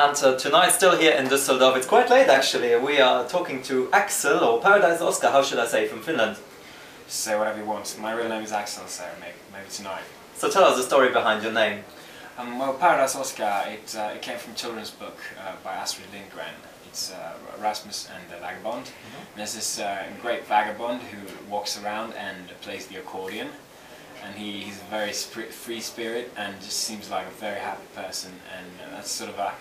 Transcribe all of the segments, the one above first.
And uh, tonight, still here in Düsseldorf, it's quite late actually. We are talking to Axel, or Paradise Oscar, how should I say, from Finland. Say whatever you want. My real name is Axel, so maybe, maybe tonight. So tell us the story behind your name. Um, well, Paradise Oscar, it, uh, it came from a children's book uh, by Astrid Lindgren. It's uh, Rasmus and the Vagabond. Mm-hmm. There's this uh, great vagabond who walks around and plays the accordion. And he, he's a very sp- free spirit and just seems like a very happy person. And uh, that's sort of a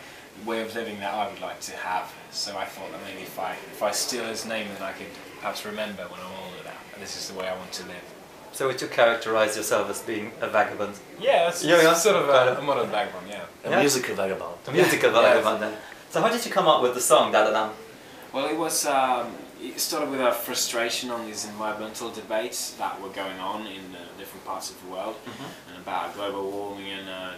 way of living that I would like to have. So I thought that maybe if I, if I steal his name, then I could perhaps remember when I'm older that this is the way I want to live. So would you characterize yourself as being a vagabond? Yeah, it's, Yeah, yeah. sort of a, a modern vagabond, yeah. A Yeah. musical vagabond. A musical Yeah. vagabond then. So how did you come up with the song Da Da Dam? Well, it was. Um, it started with a frustration on these environmental debates that were going on in uh, different parts of the world, and about global warming and uh,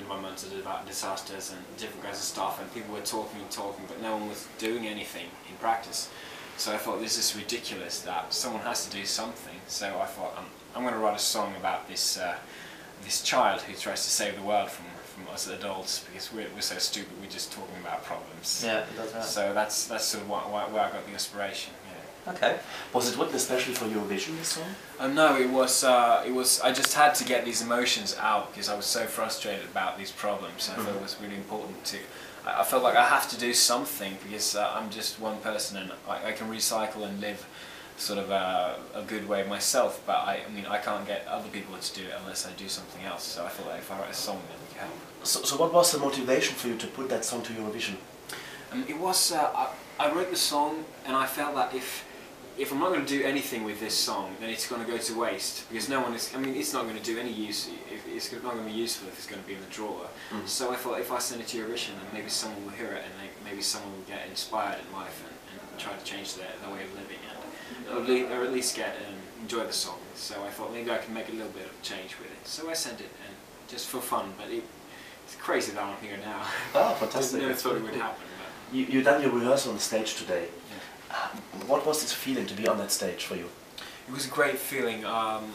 environmental disasters and different kinds of stuff. And people were talking and talking, but no one was doing anything in practice. So I thought this is ridiculous that someone has to do something. So I thought I'm, I'm going to write a song about this uh, this child who tries to save the world from from us adults because we're, we're so stupid. We're just talking about problems. Yeah, that's right. So that's that's sort of why, why, where I got the inspiration. Yeah. Okay. Was it written especially for Eurovision, this song? Um, no, it was uh, it was. I just had to get these emotions out because I was so frustrated about these problems. I thought it was really important to. I, I felt like I have to do something because uh, I'm just one person and I, I can recycle and live sort of a, a good way myself. But I, I mean, I can't get other people to do it unless I do something else. So I felt like if I write a song, then it could help. So, so what was the motivation for you to put that song to Eurovision? Um, it was. Uh, I, I wrote the song, and I felt that if if I'm not going to do anything with this song, then it's going to go to waste because no one is. I mean, it's not going to do any use. If it's not going to be useful if it's going to be in the drawer. Mhm. So I thought if I send it to Eurovision, then maybe someone will hear it, and they, maybe someone will get inspired in life and, and try to change their, their way of living, and or at least, get um, enjoy the song. So I thought maybe I can make a little bit of change with it. So I sent it, and just for fun. But it, it's crazy that I'm here now. I fantastic. never thought it would happen. But You, you done your rehearsal on the stage today. Uh, What was this feeling to be on that stage for you? It was a great feeling. Um,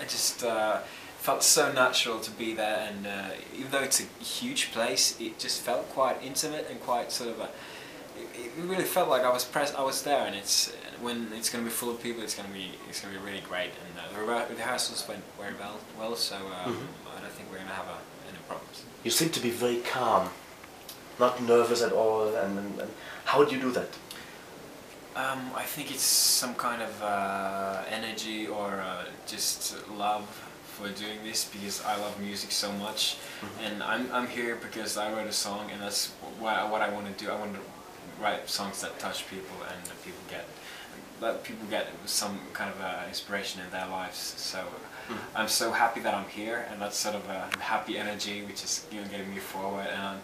I just uh, felt so natural to be there, and uh, even though it's a huge place, it just felt quite intimate and quite sort of a. It, it really felt like I was pres- I was there, and it's when it's going to be full of people, it's going to be it's going to be really great. And uh, the rehe- rehearsals went very well, well. So um, Mhm. I don't think we're going to have a, any problems. You seem to be very calm, not nervous at all. And, and, and how do you do that? Um, I think it's some kind of uh, energy or uh, just love for doing this because I love music so much, and I'm, I'm here because I wrote a song, and that's what, what I want to do. I want to write songs that touch people and that people get let people get some kind of uh, inspiration in their lives. So I'm so happy that I'm here, and that's sort of a happy energy which is you know getting me forward. And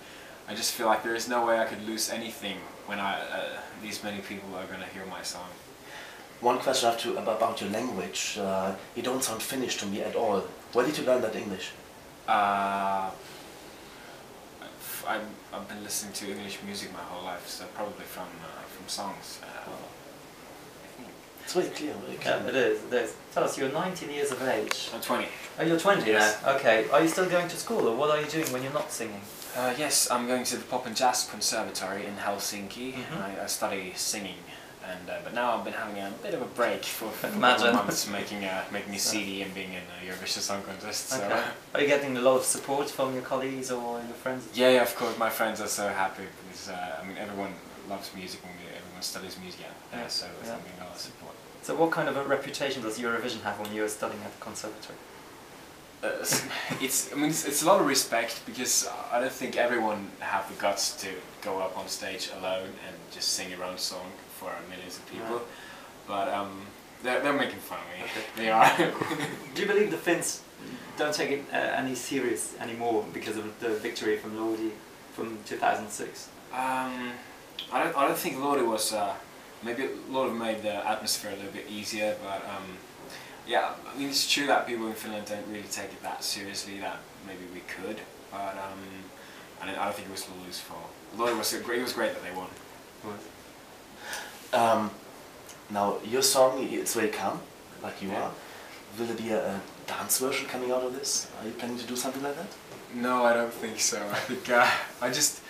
I just feel like there is no way I could lose anything when I uh, these many people are gonna hear my song. One question I have to about, about your language. Uh, you don't sound Finnish to me at all. Where did you learn that English? Uh, I've, I've I've been listening to English music my whole life, so probably from uh, from songs. Uh, It's very clear, very clear. Yeah, it is, it is. Tell us, you're 19 years of age. I'm 20. Oh, you're 20 Yes. now? Okay. Are you still going to school, or what are you doing when you're not singing? Uh, yes, I'm going to the Pop and Jazz Conservatory in Helsinki. Mhm. I, I study singing, and uh, but now I've been having a bit of a break for, a couple Imagine. of months, making a making a CD and being in a Eurovision Song Contest. So. Okay. Are you getting a lot of support from your colleagues or your friends? Yeah, yeah, of course. My friends are so happy because uh, I mean everyone loves music and everyone studies music out there, Yeah, so it's yeah. having a lot of support. So what kind of a reputation does Eurovision have when you're studying at the conservatory? Uh, it's I mean it's, it's a lot of respect because I don't think everyone have the guts to go up on stage alone and just sing your own song for millions of people. But um, they're, they're making fun of me. Okay. They are. Do you believe the Finns don't take it uh, any serious anymore because of the victory from Lordi from 2006? Um, I don't. I don't think Lordi was. Uh, maybe Lordi made the atmosphere a little bit easier, but um, yeah. I mean, it's true that people in Finland don't really take it that seriously. That maybe we could, but um, I don't, I don't think it was Lordi's fault. Lordi was a great. It was great that they won. Um, now, your song, it's very calm, like you Yeah. are. Will there be a, a dance version coming out of this? Are you planning to do something like that? No, I don't think so. I think uh, I just,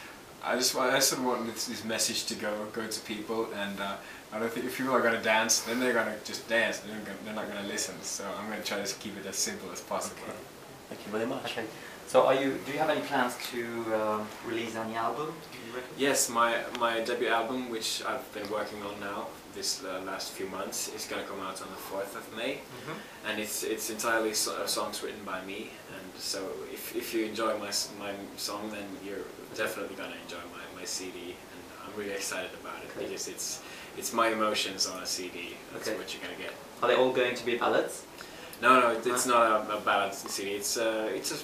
I just, want, I sort of want this, this message to go go to people, and uh, I don't think if people are gonna dance, then they're gonna just dance. They're not gonna, they're not gonna listen. So I'm gonna try to keep it as simple as possible. Okay. Thank you very much. Okay. So are you? Do you have any plans to um, release any album? Yes, my my debut album, which I've been working on now this uh, last few months, is gonna come out on the fourth of May, Mm-hmm. and it's it's entirely so, uh, songs written by me. And so if, if you enjoy my my song, then you're definitely gonna enjoy my, my CD, and I'm really excited about it Okay. because it's it's my emotions on a CD. That's Okay. what you're gonna get. Are they all going to be ballads? No, no, it- it's not a, a ballad CD. It's uh, it's a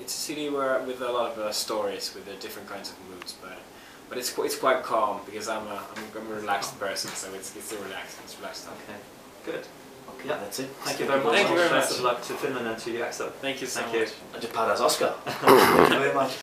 it's a CD where with a lot of uh, stories with uh, different kinds of moods, but but it's qu- it's quite calm because I'm a I'm, I'm a relaxed person, so it's it's a relaxed it's relaxed stuff. Okay. Good. Okay, Yeah. that's it. Thank you very much. Thank you very much. Best of luck to Finland and to you, Axel. Thank you so Thank you. And to Paras Oscar. Thank you very much.